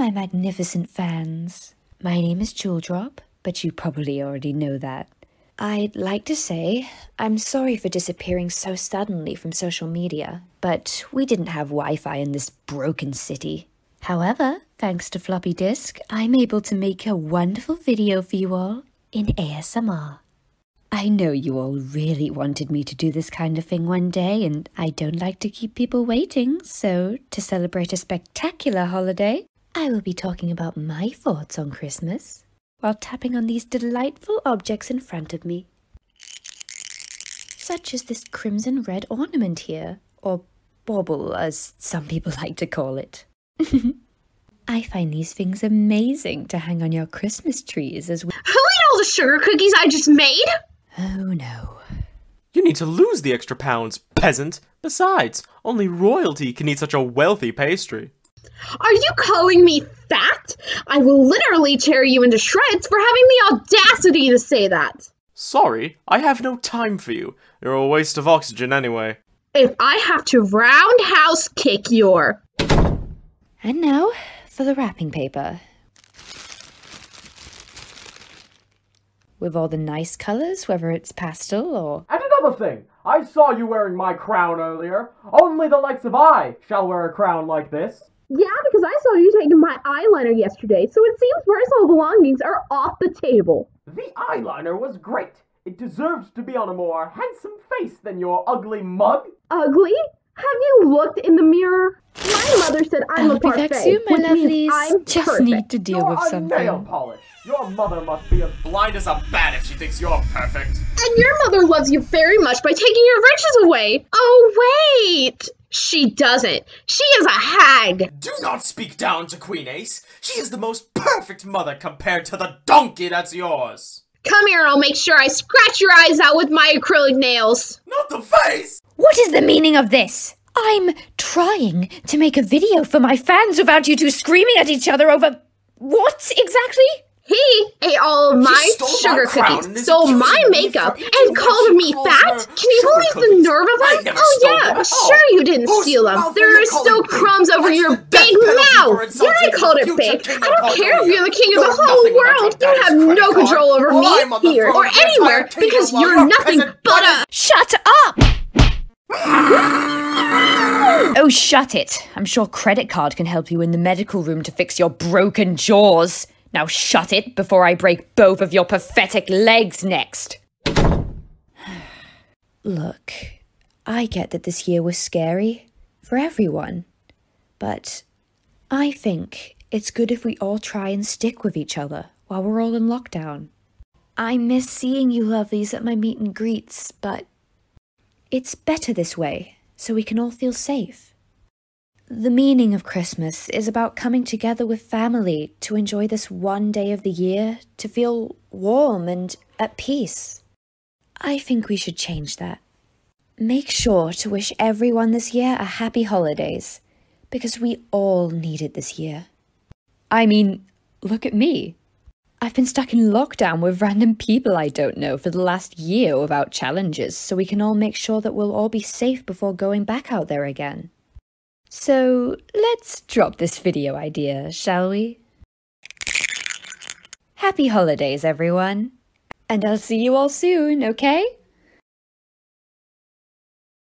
my magnificent fans. My name is Jeweldrop, but you probably already know that. I'd like to say I'm sorry for disappearing so suddenly from social media, but we didn't have Wi Fi in this broken city. However, thanks to Floppy Disk, I'm able to make a wonderful video for you all in ASMR. I know you all really wanted me to do this kind of thing one day, and I don't like to keep people waiting, so to celebrate a spectacular holiday, I will be talking about my thoughts on Christmas while tapping on these delightful objects in front of me. Such as this crimson red ornament here, or bauble as some people like to call it. I find these things amazing to hang on your Christmas trees as well. Who ate all the sugar cookies I just made? Oh no. You need to lose the extra pounds, peasant. Besides, only royalty can eat such a wealthy pastry. Are you calling me fat? I will literally tear you into shreds for having the audacity to say that. Sorry, I have no time for you. You're a waste of oxygen anyway. If I have to roundhouse kick your. And now for the wrapping paper. With all the nice colours, whether it's pastel or. And another thing! I saw you wearing my crown earlier. Only the likes of I shall wear a crown like this. Yeah, because I saw you taking my eyeliner yesterday, so it seems personal belongings are off the table. The eyeliner was great. It deserves to be on a more handsome face than your ugly mug. Ugly? Have you looked in the mirror? My mother said I'm I'll a be parfait, back soon, my which means lovelies. I'm Just perfect. need to deal You're with a something. nail polish. Your mother must be a Blind as a bat if she thinks you're perfect. And your mother loves you very much by taking your riches away. Oh, wait. She doesn't. She is a hag. Do not speak down to Queen Ace. She is the most perfect mother compared to the donkey that's yours. Come here I'll make sure I scratch your eyes out with my acrylic nails. Not the face! What is the meaning of this? I'm trying to make a video for my fans without you two screaming at each other over. What exactly? He ate all of my stole my sugar cookies, and stole my makeup, and called me calls fat. Can you sugar believe the nerve of I that? Oh yeah, them at all. sure you didn't Whose steal them. There are calling still big? crumbs over That's your big mouth. Yeah, I called it future big. I don't care if you're the king of the whole world. You have no control over me I'm on the here or of the entire anywhere because you're nothing but a. Shut up! oh, shut it. I'm sure credit card can help you in the medical room to fix your broken jaws. Now shut it before I break both of your pathetic legs next. Look, I get that this year was scary for everyone, but I think it's good if we all try and stick with each other while we're all in lockdown. I miss seeing you lovelies at my meet and greets, but it's better this way, so we can all feel safe. The meaning of Christmas is about coming together with family to enjoy this one day of the year, to feel warm and at peace. I think we should change that. Make sure to wish everyone this year a happy holidays, because we all need it this year. I mean, look at me. I've been stuck in lockdown with random people I don't know for the last year without challenges, so we can all make sure that we'll all be safe before going back out there again. So let's drop this video idea, shall we? Happy holidays, everyone! And I'll see you all soon, okay?